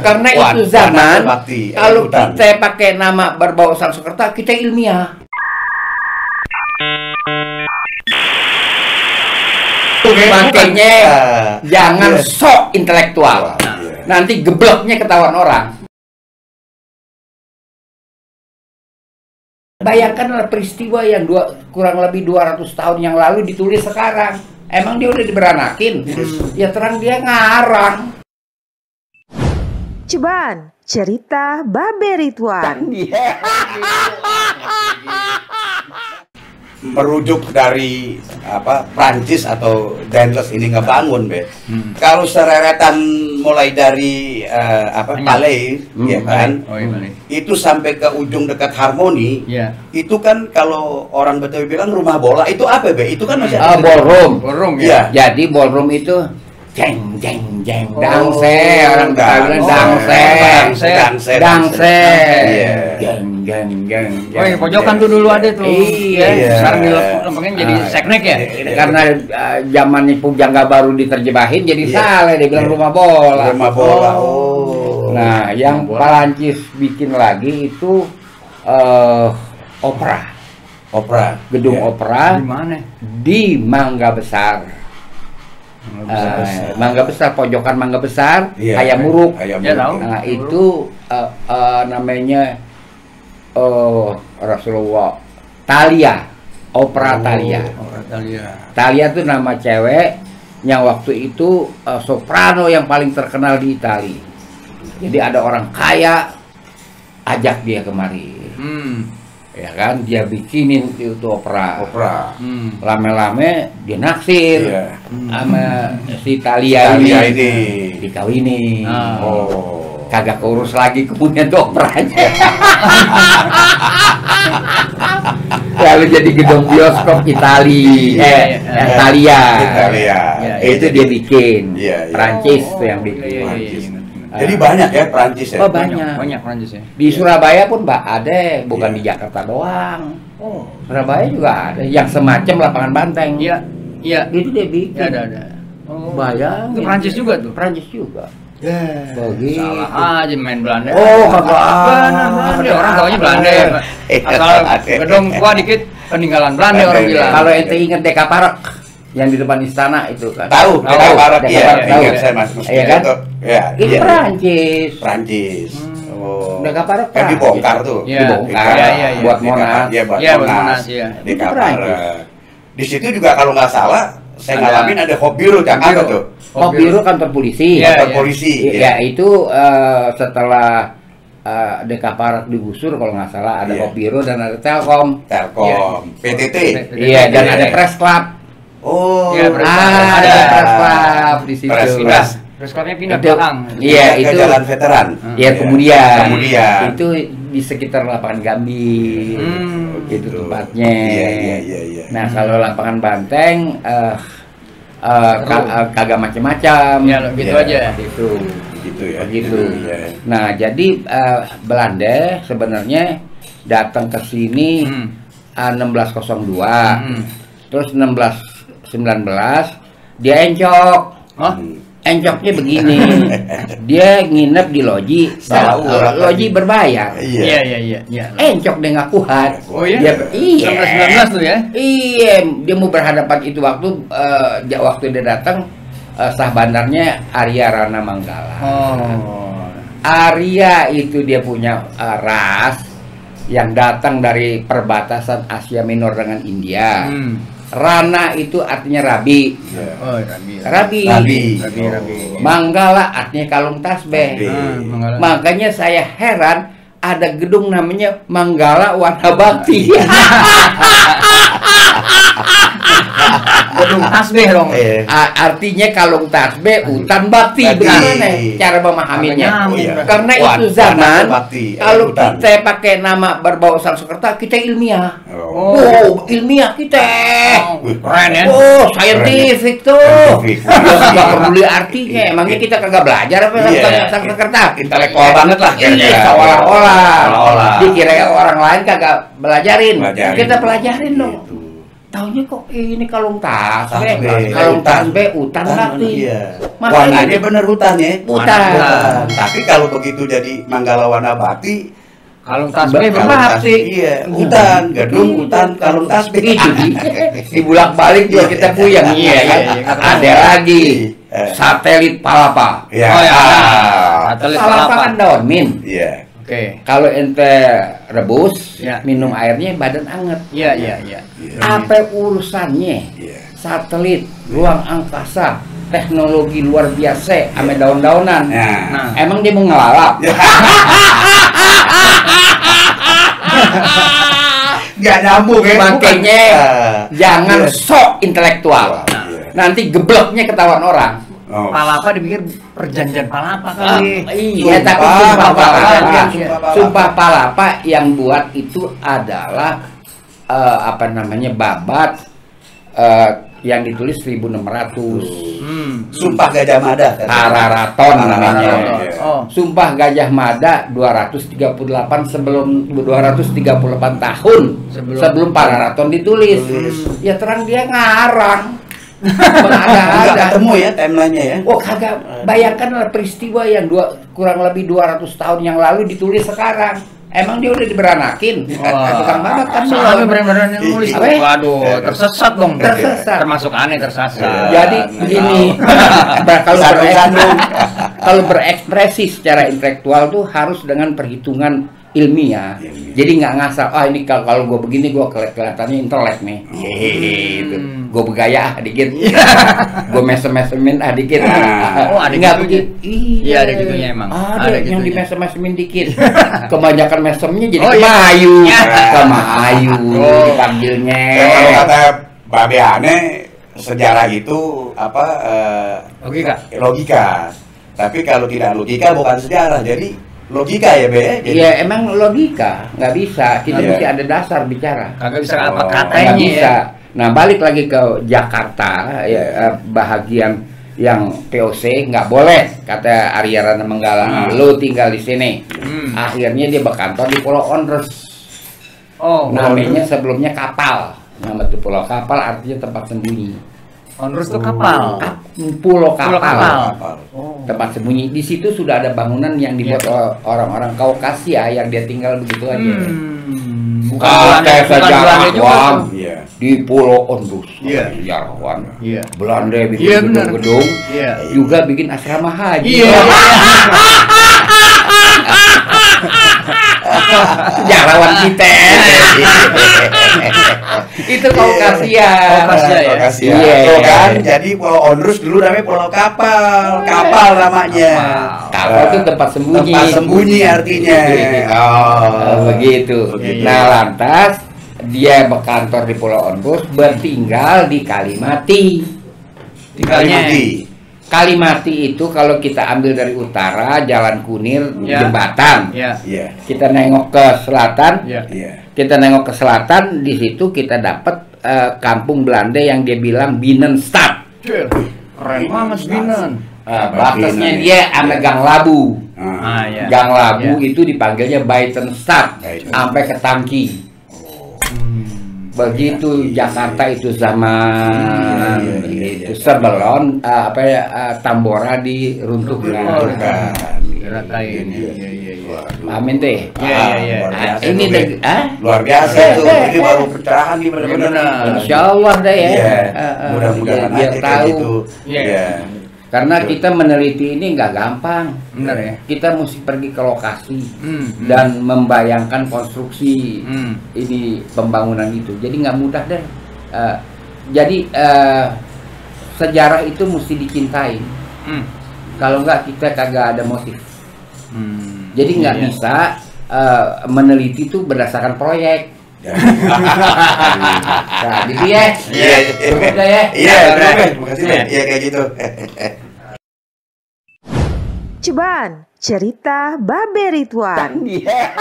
Karena Wan- itu zaman Bakti, kalau hutan. kita pakai nama berbau Sanskerta kita ilmiah. Makanya Ah, jangan iya. sok intelektual. Iya. Nanti gebloknya ketahuan orang. Bayangkanlah peristiwa yang dua, kurang lebih 200 tahun yang lalu ditulis sekarang. Emang dia udah diberanakin? Ya terang dia ngarang. Ceban, cerita Babe Ridwan. Dia. merujuk dari apa Prancis atau Daedalus ini ngebangun be. Kalau sereretan mulai dari eh, apa. Palais Hmm, ya kan, Oh iya itu sampai ke ujung dekat Harmoni, Iya. itu kan kalau orang Betawi bilang rumah bola itu apa be? Itu kan masih Ah, ballroom. Ballroom Iya. ya. Jadi ballroom itu jeng jeng jeng Oh, dangse orang oh, dangse dangse, dangse, dangse Iya. jeng jeng jeng Oh, yang pojokan tuh dulu ada tuh. Iya. Ya, Sekarang di lempengin jadi Ah, seknek ya. karena uh, zamannya Pujangga baru diterjemahin jadi Iya. salah dia bilang Iya. rumah bola. rumah bola. Oh. Nah, yang. Perancis bikin lagi itu eh opera, opera, gedung Iya. opera Di mana? di Mangga Besar. Eh, bisa. besar. mangga besar, pojokan mangga besar, Iya, ayam muruk. Ayam Ya, muruk. tahu. Nah, itu eh, eh, namanya eh Rasulullah Talia, opera Oh. Talia. Oh, Italia. Talia itu nama cewek yang waktu itu eh, soprano yang paling terkenal di Itali. Jadi ada orang kaya ajak dia kemari. Hmm. Ya kan, dia bikinin itu opera. Opera. Hmm. Lame-lame dia naksir Iya. sama si Talia, Talia ini. ini. Dikawini. Ah. Oh. Kagak keurus lagi kemudian tuh operanya. Lalu jadi gedung bioskop Itali, Iya, eh, iya. Italia. Italia. Iya, Itu dia bikin. Iya, iya. Prancis tuh yang Iya, bikin. iya, iya, Prancis. Ingat. Jadi banyak ya Prancis ya. Oh, banyak. Banyak Prancis ya. Di Surabaya pun mbak ada, bukan Iya. di Jakarta doang. Oh. Surabaya juga ada, yang semacam lapangan banteng. Iya. Iya. Itu dia bikin. Ya ada ada. Oh. Bayang. Itu Prancis juga tuh. Prancis juga. Ya. Begitu. Salah aja main Belanda. Oh, kagak Benar, Belanda. Orang taunya Belanda ya. Pak. Asal gedung gua dikit peninggalan Belanda Belanda, orang iya. bilang. Kalau ente inget Deka Parok yang di depan istana itu kan. Tahu, Tahu. Deka Barat Deka ya. Barat, tahu. Ingat saya Mas Mus. Iya kan? Itu, Ya, Itu iya. Prancis. Prancis. Oh. Parok Kan Prancis. dibongkar tuh. Iya. Dibongkar. Iya, iya, iya. Buat Monas. Iya, buat Iya, Monas. Iya. Itu Prancis. Barat. Di situ juga kalau nggak salah, saya ngalamin ada hop biru, Biru. tuh? Biru kantor polisi. Iya, Kantor iya. polisi. Ya, ya. itu eh, setelah eh, Deka digusur kalau nggak salah ada Iya. Kopiru dan ada Telkom. Telkom, PTT. Iya, dan Iya. ada Press Club. Oh. Iya, Press Club. Ah, ada. Press Club di situ. Press. Terus klubnya pindah Itu- ke belakang. Iya, ke itu- jalan veteran. Hmm. Ya Iya. kemudian, Kemudian. itu di sekitar lapangan Gambir, Hmm, itu gitu. tempatnya. Iya, iya, iya, iya. Nah kalau lapangan Banteng, eh eh, ka- eh, kagak macem-macem. Ya, gitu Iya. aja. Gitu. Gitu ya. Begitu. Iya. Nah jadi eh, Belanda sebenarnya datang ke sini Hmm. eh, 1602, Hmm. terus 1619 dia encok. Oh. Encoknya begini, dia nginep di loji, Salah eh, loji lagi. berbayar. Iya. iya iya iya. iya. Encok dia nggak kuat. Oh iya. Dia, iya. 1919 tuh ya. Iya, dia mau berhadapan itu waktu eh, ja- waktu dia datang eh, sah bandarnya Arya Rana Manggala. Oh. Arya itu dia punya eh, ras yang datang dari perbatasan Asia Minor dengan India. Hmm. Rana itu artinya rabi. Iya. Oh, Rabi. Rabi. Rabi. Rabi, Oh. Manggala artinya kalung tasbih. Ah. Makanya saya heran ada gedung namanya Manggala Warna Bakti. Gedung tasbih dong. Eh, A- artinya kalung tasbih hutan bakti bagaimana cara memahaminya oh iya. karena Wan- itu zaman Bakti, eh, kalau hutan. kita pakai nama berbau Sanskerta kita ilmiah Oh. oh, ilmiah kita Oh, keren ya. oh scientific tuh Scientific. nggak peduli artinya emangnya kita kagak belajar apa Iya. tentang Sanskerta Intelektual banget lah Iya, seolah-olah. Seolah-olah. Dikira orang lain kagak belajarin. Kita pelajarin dong. Taunya kok ini kalung tas, Tas be. be. kalung tas be, hutan berarti. Iya. Warnanya dia- bener hutan ya. Hutan. Hutan. Tapi kalau begitu jadi Manggala warna bakti, Kalung tas kalung berbakti. Iya, hutan, gedung hutan, kalung tas Itu di, di bulak balik juga kita puyeng. Iya, iya, iya. Ada lagi satelit palapa. Iya. Oh, ya. Ah. Satelit Palapa palapa. kan daun min. Iya. Oke. Kalau ente rebus, Ya. minum airnya badan anget. Iya, iya, iya. Apa urusannya? Iya. Satelit, ruang angkasa, teknologi luar biasa, ame daun-daunan. Nah. Nah, Emang dia mau ngelalap? Nggak nyambung ya. Makanya jangan Iya. sok intelektual. Iya. Nanti gebleknya ketahuan orang. Oh. palapa dipikir perjanjian palapa Ah, kali. iya, Sumpah tapi sumpah palapa. palapa, Sumpah palapa. sumpah palapa yang buat itu adalah eh, apa namanya babat eh, yang ditulis 1600 Hmm. Sumpah Gajah Mada. Tararaton namanya. Iya. Oh. Sumpah Gajah Mada 238 sebelum 238 tahun Sebelum- sebelum, Pararaton ditulis. Ya terang dia ngarang. Ada ada. ketemu ya timelinenya ya. Oh kagak bayangkanlah peristiwa yang dua, kurang lebih 200 tahun yang lalu ditulis sekarang. Emang dia udah diberanakin? Wah. Tukang babat kan Soalnya belum. benar-benar yang nulis. Ya? Waduh, tersesat dong. Tersesat. Termasuk aneh tersesat. Iya. Jadi Nah, begini, Ber- kalau Sandung, berek- sandung. kalau berekspresi secara intelektual tuh harus dengan perhitungan ilmiah. Ilmiah. Jadi nggak ngasal. Ah ini kalau kalau gue begini gue kelihatannya intelek nih. Gitu. Gue bergaya ah dikit. gue mesem-mesemin ah dikit. Nah. Oh, ada Nggak begitu. Iya, ada gitunya emang. Ada, Ada yang gitunya. di mesem-mesemin dikit. Kebanyakan mesemnya jadi Oh, iya. kemayu. Ya. Kemayu Oh. dipanggilnya. Eh, kalau kata Babe Ane, sejarah itu apa eh, Logika. logika. Tapi kalau tidak logika bukan sejarah. Jadi logika ya Be. ya? Jadi, Iya emang logika nggak bisa kita Iya. mesti ada dasar bicara Kagak bisa apa Oh. nggak katanya bisa ya. nah balik lagi ke Jakarta ya, eh, bahagian yang POC nggak boleh kata Arya Rana Menggala Hmm. lo tinggal di sini Hmm. akhirnya dia berkantor di Pulau Onrus Oh, namanya sebelumnya kapal nama itu Pulau Kapal artinya tempat sembunyi Onrus tuh kapal. Kap- Pulau Kapal, kapal. kapal. Oh. tempat sembunyi di situ sudah ada bangunan yang dibuat Iya. oleh orang-orang Kaukasia yang dia tinggal begitu aja Hmm. Bukan Belanda, bukan sejarah. Wam. Iya. di Pulau Ondus. Iya. Sejarawan. Iya. Belanda bikin Iya, benar. gedung-gedung, Iya. juga bikin asrama haji. Iya. Sejarawan kita. Itu Kaukasia. Kaukasia ya? Kaukasia. Iya. Tuh kan, jadi Pulau Onrus dulu namanya Pulau Kapal. Kapal namanya. Kapal itu tempat sembunyi. Tempat sembunyi artinya. Oh, begitu. Nah, lantas dia berkantor di Pulau Ondus, bertinggal di Kalimati. Tinggalnya. Kalimati. Kalimati itu kalau kita ambil dari utara, Jalan Kunir, Ya. jembatan. Ya. Iya. Kita nengok ke selatan, Ya. Iya. kita nengok ke selatan, di situ kita dapat eh, kampung Belanda yang dia bilang Binnenstad. Keren banget Binan. Eh, batasnya Binnen. dia sama Gang Labu. Ah. Ah, ya. Gang Labu Ya. itu dipanggilnya Baitenstad Baiten. sampai ke Tangki. Begitu Jakarta itu zaman Iya, iya, iya, itu iya. sebelum eh, apa ya eh, Tambora diruntuhkan. Oh. Iya, iya, iya, iya. Amin teh. Iya, iya, iya. Ah, ini deh, ah? Luar biasa eh, Ini baru pencerahan nih benar-benar. Benar. Insya Allah deh ya. Iya. Eh, eh, Mudah-mudahan aja kayak tahu. gitu. Iya. Iya. Karena kita meneliti ini nggak gampang. Benar ya. Kita mesti pergi ke lokasi Hmm. dan membayangkan konstruksi Hmm. ini pembangunan itu. Jadi nggak mudah deh. Eh, jadi eh, sejarah itu mesti dicintai. Hmm. Kalau nggak kita kagak ada motif. Hmm. Jadi nggak Iya. bisa eh, meneliti itu berdasarkan proyek. Ya. Nah, gitu ya. Iya. Dah ya. Iya, Nah, terima kasih. Iya kayak gitu. Ceban, cerita Babe Ridwan. Iya.